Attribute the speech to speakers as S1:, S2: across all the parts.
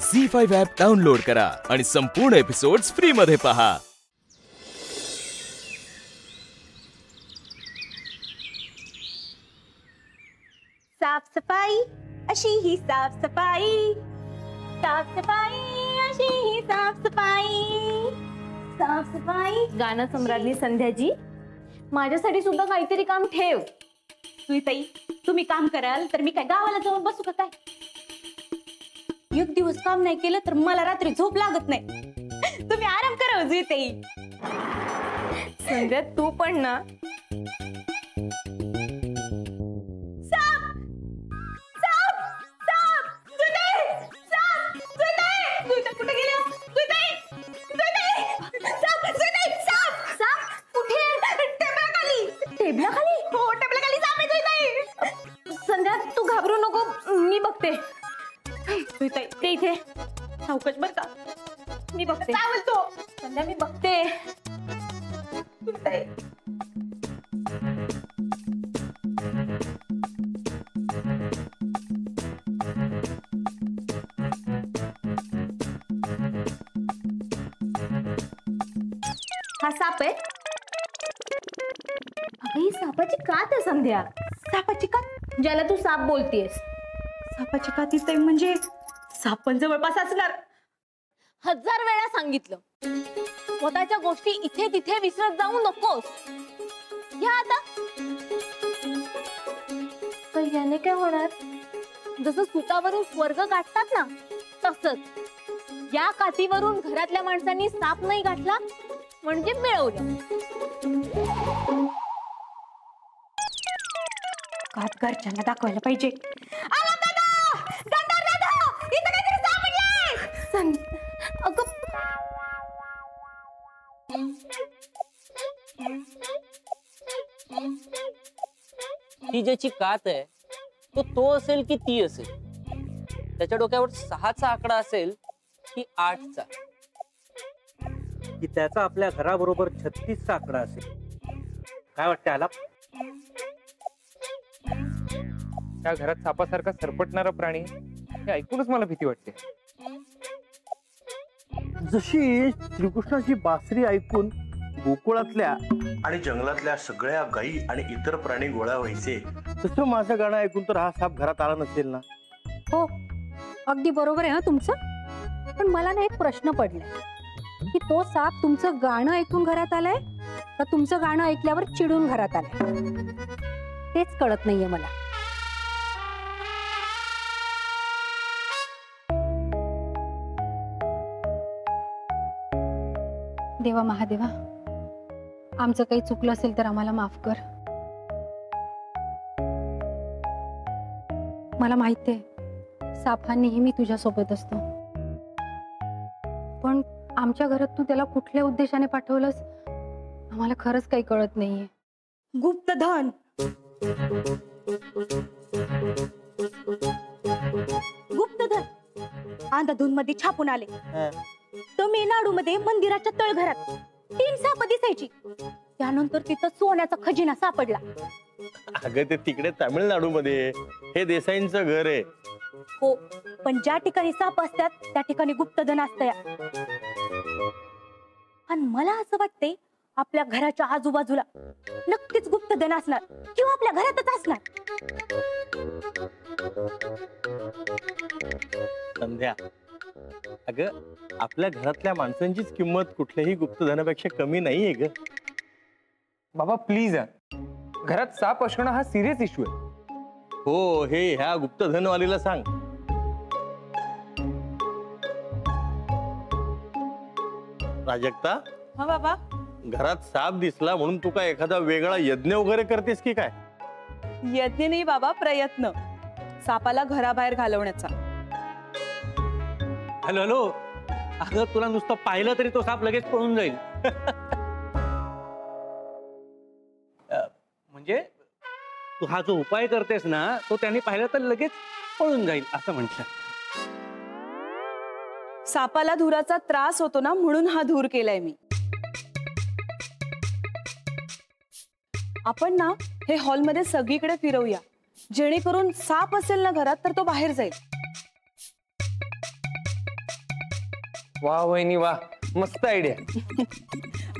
S1: Zee five app download करा आणि संपूर्ण एपिसोड्स फ्री मध्ये पहा.
S2: साफसफाई अशी ही साफसफाई. साफसफाई अशी ही साफसफाई. साफसफाई. गाणं सम्राज्ञी संध्याजी माझ्यासाठी सुद्धा काहीतरी काम ठेव. सुईताई तुम्ही काम कराल तर मी काय गावाला जाऊन बसू का काय? एक दिवस काम नाही केलं तर मला रात्री झोप लागत नाही. तुम्ही आराम करा हो, संध्या तू पण ना. टेबला खाली हो टेबला खाली संध्या तू घाबरू नको. मी बघते. ते इथे सावकाश बर का मी बघते काय बोलतो संध्या मी बघते हा साप आहे अगं ही सापाची कात आहे संध्या सापाची कात ज्याला तू साप बोलतीयस सापाची कात इथे म्हणजे साप पण जवळपास असणार.
S3: हजार वेळा सांगितलं. स्वतःच्या गोष्टी इथे तिथे विसरत जाऊ नकोस. घ्या आता. तर याने काय होणार? जसं सुतावरून स्वर्ग गाठतात ना तसंच. या कातीवरून घरातल्या माणसांनी साप नाही गाठला म्हणजे मिळवलं.
S2: कात घरच्यांना दाखवायला पाहिजे.
S4: ती ज्याची कात आहे तो तो असेल की ती असेल? त्याच्या डोक्यावर सहाचा आकडा असेल की आठचा.
S5: की त्याचा आपल्या घराबरोबर छत्तीसचा आकडा असेल. काय वाटतं आला?
S6: त्या घरात सापासारखा सरपटणारा प्राणी हे ऐकूनच मला भीती वाटते.
S5: जशी श्रीकृष्णाची बासरी ऐकून गोकुळातल्या
S7: आणि जंगलातल्या सगळ्या गायी आणि इतर प्राणी गोळा व्हायचे.
S5: तसं माझं गाणं ऐकून तर हा साप घरात आला नसेल ना?
S8: हो अगदी बरोबर आहे हा तुमचं. पण मला ना एक प्रश्न पडलाय. की तो साप तुमचं गाणं ऐकून घरात आलाय? का तुमचं गाणं ऐकल्यावर चिडून घरात आलाय? तेच कळत नाहीये मला. देवा महादेवा. आमचं काही चुकलं असेल तर आम्हाला माफ कर. मला माहिती आहे साप हा नेहमी तुझ्या सोबत असतो. पण आमच्या घरात तू त्याला कुठल्या उद्देशाने पाठवलंस आम्हाला खरंच काही कळत नाहीये.
S2: गुप्तधन! गुप्तधन! आंधाधून मध्ये छापून आले. तमिळनाडू मध्ये मंदिराच्या तळघरात. तीन साप दिसायची. त्यानंतर तिथं सोन्याचा खजिना सापडला.
S7: अगं ते तिकडे तामिळनाडू मध्ये हे देसाईंचं घर आहे.
S2: हो पण ज्या ठिकाणी साप असतात त्या ठिकाणी गुप्तधन असतंय. आणि मला असं वाटतंय आपल्या घराच्या आजूबाजूला नक्कीच गुप्तधन असणार किंवा आपल्या घरातच असणार.
S7: संध्या अगं आपल्या घरातल्या माणसांचीच किंमत कुठल्याही गुप्तधनापेक्षा कमी नाहीये ग.
S6: बाबा प्लीज घरात साप असणं हा सिरियस इश्यू आहे.
S7: हो हे ह्या गुप्तधनवालीला सांग. प्राजक्ता
S2: हा बाबा.
S7: घरात साप दिसला म्हणून तू काय एखादा वेगळा यज्ञ वगैरे करतेस की काय?
S9: यज्ञ नाही बाबा प्रयत्न. सापाला घराबाहेर घालवण्याचा.
S5: Hello hello. अगं तुला नुसतं पाहिलं तरी तो साप लगेच पळून जाईल. अं, म्हणजे तू हा जो उपाय करतेस ना तो त्यांनी पाहिलं तर लगेच पळून जाईल असं म्हटलं.
S9: सापाला धुराचा त्रास होतो ना म्हणून हा धूर केलाय मी. आपण ना हे हॉलमध्ये सगळीकडे फिरवूया. जेणेकरून साप असेल ना घरात तर तो बाहेर जाईल.
S6: वा वहिनी वा. मस्त आयडिया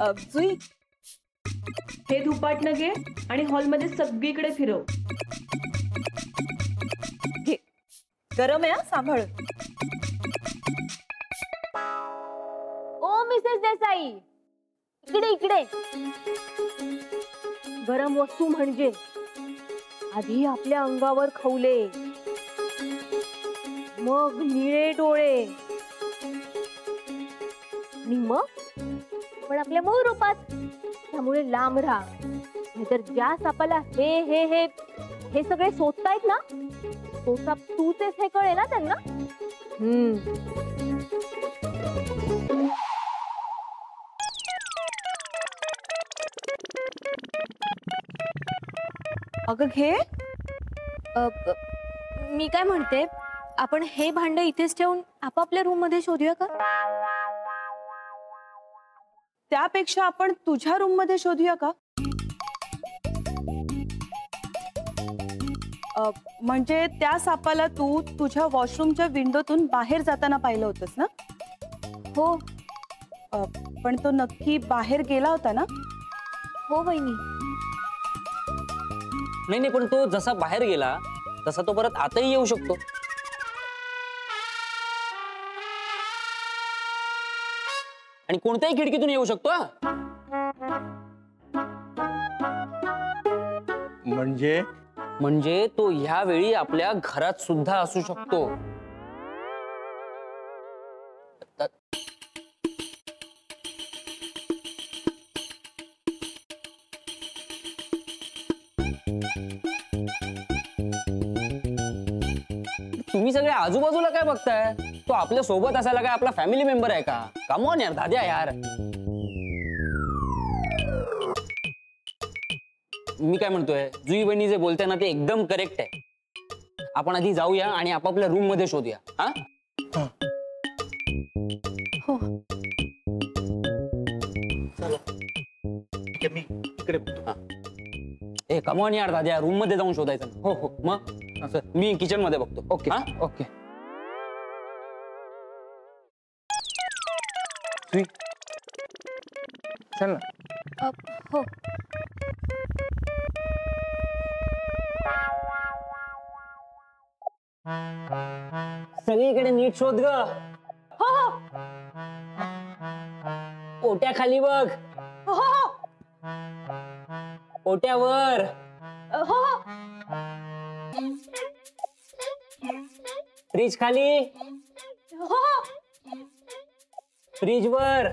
S9: अ, जुई हे धुपाटणं घे आणि हॉलमध्ये सगळीकडे फिरव. घे. गरम आहे हा, सांभाळ.
S3: ओ मिसेस देसाई. इकडे इकडे. गरम वस्तू म्हणजे. आधी आपल्या अंगावर खवले. मग निळे डोळे. आणि मग? पण आपल्या मूळ रूपात. त्यामुळे लांब राहा. नाहीतर ज्या सापाला हे हे हे हे सगळे शोधतायत ना तो साप तूच आहेस हे कळे ना त्यांना? हम्म.
S9: अगं घे.
S3: अ, ब- मी काय म्हणते आपण हे भांड इथेच ठेवून आपापल्या रूममध्ये शोधूया का?
S9: त्यापेक्षा आपण तुझ्या रूममध्ये शोधूया का? अ, म्हणजे त्या सापाला तू तुझ्या वॉशरूमच्या विंडोतून बाहेर जाताना पाहिलं होतंस ना?
S3: हो.
S9: अ, पण तो नक्की बाहेर गेला होता ना?
S3: हो बहिणी
S4: नाही नाही पण तो जसा बाहेर गेला तसा तो परत आताही येऊ शकतो. आणि कोणत्याही खिडकीतून येऊ शकतो
S7: म्हणजे?
S4: म्हणजे तो ह्या वेळी आपल्या घरात सुद्धा असू शकतो. आजूबाजूला काय बघताय? तो आपल्यासोबत असायला काय आपला फॅमिली मेंबर आहे का? कमॉन यार दाद्या यार. मी काय म्हणतोय? जुई बहिणी जे बोलते ना ते एकदम करेक्ट आहे. आपण आधी जाऊया आणि आपापल्या रूममध्ये शोधूया. हा?
S5: आहे मी इकडे बघतो.
S4: ए कमॉन यार दाद्या. रूममध्ये जाऊन शोधायचं. हो हो. मग? असं मी किचनमध्ये बघतो.
S6: ओके
S4: हा?
S6: ओके. चल ना.
S3: अ, हो.
S4: सगळीकडे नीट शोध ग.
S3: हो हो.
S4: ओट्या खाली बघ.
S3: हो हो.
S4: ओट्यावर.
S3: अ, हो हो.
S4: फ्रीज खाली?
S3: हो।
S4: फ्रीज वर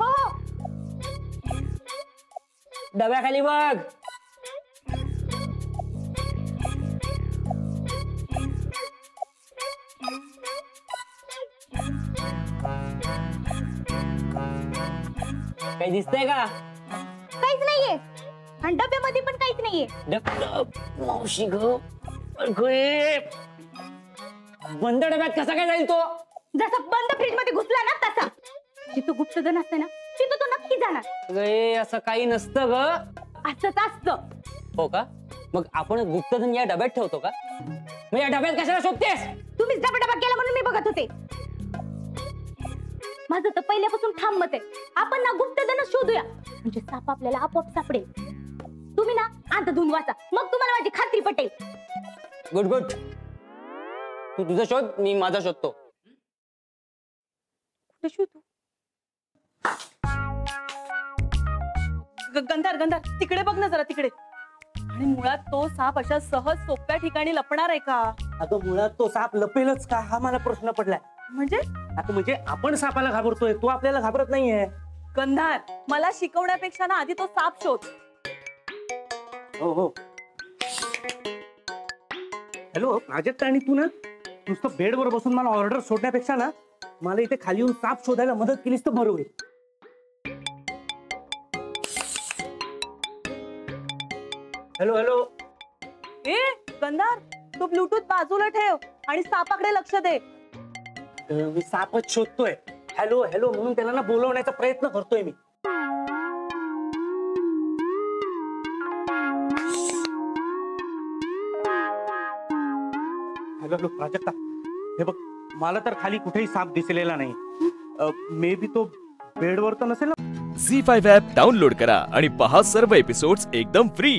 S3: हो। हो
S4: डब्याखाली बघ. काही दिसतंय का?
S3: काहीच नाहीये. आणि डब्यामध्ये पण काहीच नाहीये.
S4: डब डब मावशी ग. बंद डब्यात कसा काय जाईल तो?
S3: जसा बंद फ्रीजमध्ये घुसला ना तसा. जिथं गुप्तधन असतं ना तिथं तो नक्की जाणार.
S4: अगं, असं काही नसतं ग.
S3: असंच असतं.
S4: हो का? मग आपण गुप्तधन या डब्यात ठेवतो का? मग या डब्यात कशाला शोधतेस?
S3: तुम्हीच डबा डबा केला म्हणून मी बघत होते. माझं तर पहिल्यापासून ठाम मत आहे. आपण ना गुप्तधन शोधूया. म्हणजे साप आपल्याला आपोआप सापडेल. तुम्ही ना आता धुवून वाचा. मग तुम्हाला माझी खात्री पटेल.
S4: गुड गुड तू तुझं शोध मी माझा शोधतो.
S9: कुठे शोधू? ग- गंधार गंधार तिकडे बघ ना जरा तिकडे. आणि मुळात तो साप अशा सहज सोप्या ठिकाणी लपणार आहे का?
S5: अगं मुळात तो साप लपेलच का? हा मला प्रश्न पडलाय.
S9: म्हणजे?
S5: आता म्हणजे आपण सापाला घाबरतोय तो आपल्याला घाबरत नाहीये.
S9: गंधार मला शिकवण्यापेक्षा ना आधी तो साप शोध.
S5: हो हो. हॅलो प्राजक्ता आणि तू ना? नुसतं बेडवर बसून मला ऑर्डर सोडण्यापेक्षा ना मला इथे खाली येऊन साप शोधायला मदत केलीस तर बरं होईल हॅलो हॅलो
S9: ए गंधार तू ब्लूटूथ बाजूला ठेव आणि सापाकडे लक्ष दे.
S5: मी सापच शोधतोय. हॅलो हॅलो म्हणून त्याला ना बोलवण्याचा प्रयत्न करतोय मी. हॅलो प्राजक्ता. हे बघ मला तर खाली कुठेही साप दिसलेला नाही. मे बी तो बेडवर तर नसेल ना?
S1: झी फाईव्ह ॲप डाउनलोड करा आणि पहा सर्व एपिसोड्स एकदम फ्री.